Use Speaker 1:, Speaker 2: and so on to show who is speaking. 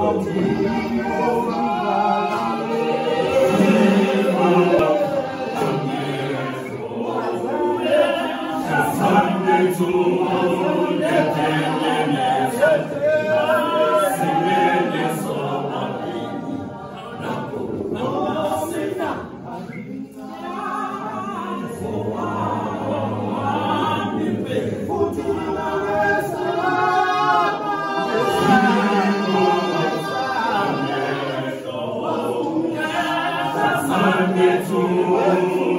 Speaker 1: Oh, Lamb,